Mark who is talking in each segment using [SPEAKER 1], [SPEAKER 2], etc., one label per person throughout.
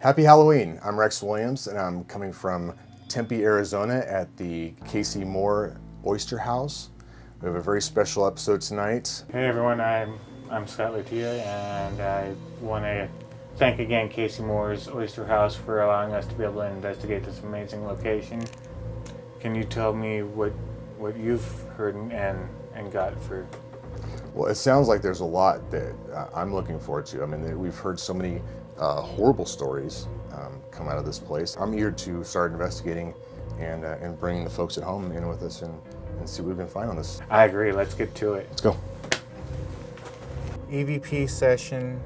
[SPEAKER 1] Happy Halloween. I'm Rex Williams and I'm coming from Tempe, Arizona at the Casey Moore Oyster House. We have a very special episode tonight.
[SPEAKER 2] Hey everyone, I'm I'm Scott Litaea and I want to thank again Casey Moore's Oyster House for allowing us to be able to investigate this amazing location. Can you tell me what what you've heard and and got for
[SPEAKER 1] Well, it sounds like there's a lot that uh, I'm looking forward to. I mean, we've heard so many uh, horrible stories um, come out of this place. I'm eager to start investigating and, uh, and bringing the folks at home in with us and, and see what we can find on this.
[SPEAKER 2] I agree, let's get to it.
[SPEAKER 1] Let's go.
[SPEAKER 2] EVP session,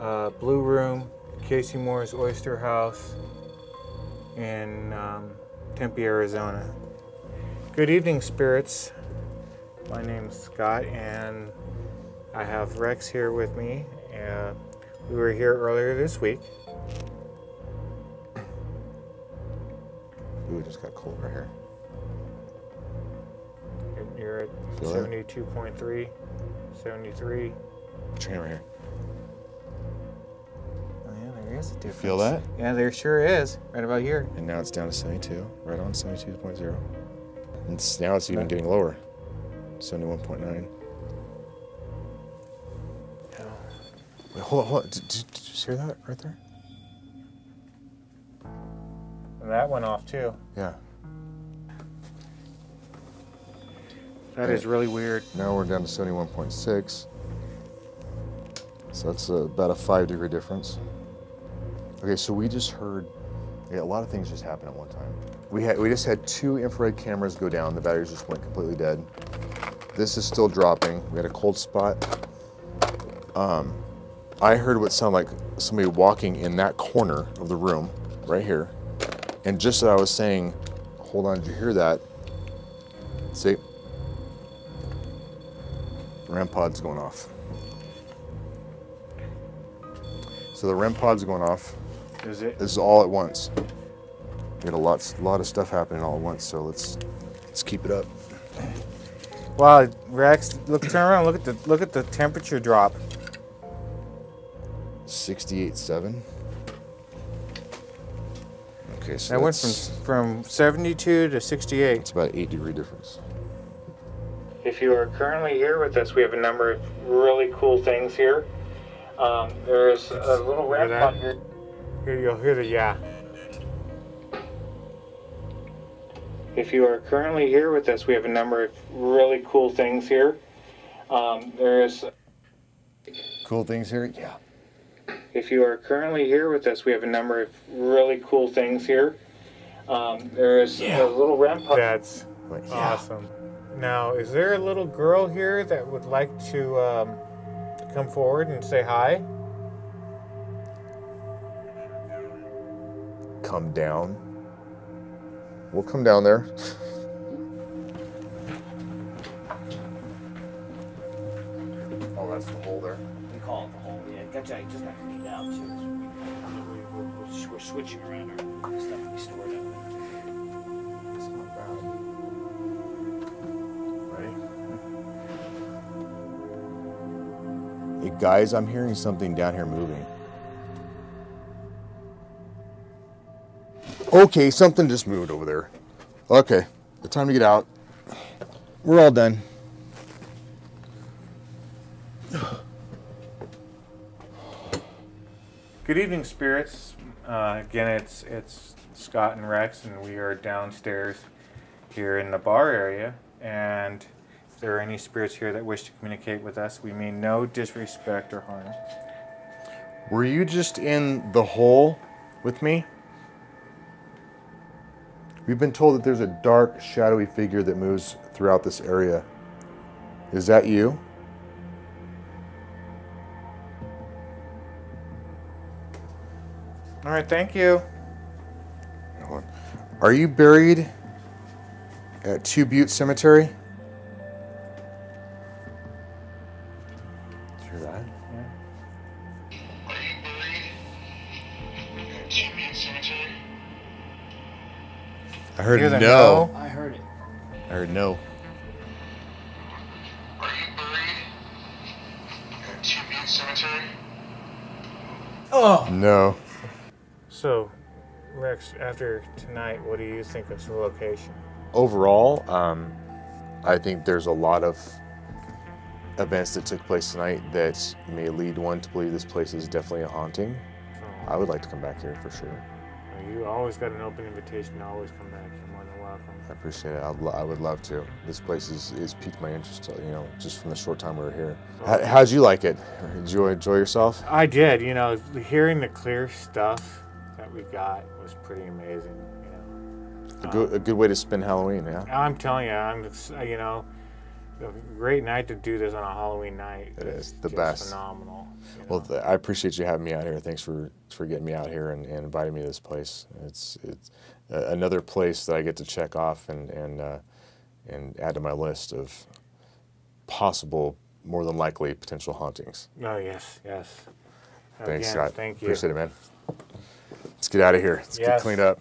[SPEAKER 2] uh, Blue Room, Casey Moore's Oyster House in um, Tempe, Arizona. Good evening, spirits. My name's Scott, and I have Rex here with me. Uh, we were here earlier this week.
[SPEAKER 1] Ooh, it just got cold right here.
[SPEAKER 2] You're at
[SPEAKER 1] Feel it?
[SPEAKER 2] 72.3, 73.
[SPEAKER 1] Put your hand right here.
[SPEAKER 2] Oh, yeah, there is a difference.
[SPEAKER 1] Feel that?
[SPEAKER 2] Yeah, there sure is. Right about here.
[SPEAKER 1] And now it's down to 72, right on 72.0. And now it's even getting lower, 71.9. Wait, hold on, hold on. Did, did, did you just hear that right there?
[SPEAKER 2] That went off too.
[SPEAKER 1] Yeah.
[SPEAKER 2] That is really weird.
[SPEAKER 1] Now we're down to 71.6. So that's uh, about a five degree difference. Okay, so we just heard yeah, a lot of things just happened at one time. We had we just had two infrared cameras go down. The batteries just went completely dead. This is still dropping. We had a cold spot. Um, I heard what sounded like somebody walking in that corner of the room, right here. And just as I was saying, hold on, did you hear that? See, REM pod's going off. So the REM pod's going off.
[SPEAKER 2] Is it?
[SPEAKER 1] This is all at once. We had a lot, lot of stuff happening all at once. So let's let's keep it up.
[SPEAKER 2] Wow, Rex, look, turn around. Look at the look at the temperature drop.
[SPEAKER 1] 68.7. Okay, so
[SPEAKER 2] That went from from 72 to 68.
[SPEAKER 1] it's about eight degree difference.
[SPEAKER 2] If you are currently here with us, we have a number of really cool things here. Um, there's a little ramp up here. Here you'll hear the yeah. If you are currently here with us, we have a number of really cool things here. Um, there's
[SPEAKER 1] Cool things here. Yeah.
[SPEAKER 2] If you are currently here with us, we have a number of really cool things here. Um, there's a little ramp up. That's
[SPEAKER 1] But yeah.
[SPEAKER 2] awesome. Now, is there a little girl here that would like to um, come forward and say hi?
[SPEAKER 1] Come down. We'll come down there. oh, that's the hole there.
[SPEAKER 3] We call it the hole. Yeah, gotcha. You just have to need out too. We, we're, we're, we're switching around our stuff we stored up there.
[SPEAKER 1] It's not bad. Right? Hey guys, I'm hearing something down here moving. Okay, something just moved over there. Okay, the time to get out. We're all done.
[SPEAKER 2] Good evening, spirits. Uh, again, it's it's Scott and Rex, and we are downstairs here in the bar area. And if there are any spirits here that wish to communicate with us, we mean no disrespect or harm.
[SPEAKER 1] Were you just in the hole with me? We've been told that there's a dark, shadowy figure that moves throughout this area. Is that you?
[SPEAKER 2] All right, thank you.
[SPEAKER 1] Are you buried at Two Butte Cemetery? Did you hear that?
[SPEAKER 4] Are you buried at Champion Cemetery?
[SPEAKER 1] I heard
[SPEAKER 2] Hear the
[SPEAKER 1] no.
[SPEAKER 3] I heard it.
[SPEAKER 1] I heard no.
[SPEAKER 4] Are you buried at Champion Cemetery?
[SPEAKER 3] Oh,
[SPEAKER 1] No.
[SPEAKER 2] So, Rex, after tonight, what do you think of the location?
[SPEAKER 1] Overall, um, I think there's a lot of events that took place tonight that may lead one to believe this place is definitely a haunting.
[SPEAKER 2] Oh,
[SPEAKER 1] I would like to come back here for sure.
[SPEAKER 2] You always got an open invitation to always come back. You're more than welcome.
[SPEAKER 1] I appreciate it. I'd, I would love to. This place is, is piqued my interest, you know, just from the short time we were here. How, how'd you like it? Did you enjoy yourself?
[SPEAKER 2] I did. You know, hearing the clear stuff that we got was pretty amazing. You know.
[SPEAKER 1] A good, a good way to spend Halloween, yeah?
[SPEAKER 2] I'm telling you, I'm uh, you know, a great night to do this on a Halloween night. It's
[SPEAKER 1] the best.
[SPEAKER 2] Phenomenal. you
[SPEAKER 1] Well, th- I appreciate you having me out here. Thanks for, for getting me out here and, and inviting me to this place. It's, it's uh, another place that I get to check off and, and, uh, and add to my list of possible, more than likely, potential hauntings.
[SPEAKER 2] oh yes, yes.
[SPEAKER 1] Thanks,
[SPEAKER 2] Again,
[SPEAKER 1] Scott.
[SPEAKER 2] Thank you.
[SPEAKER 1] Appreciate it, man. Let's get out of here. Let's get cleaned up.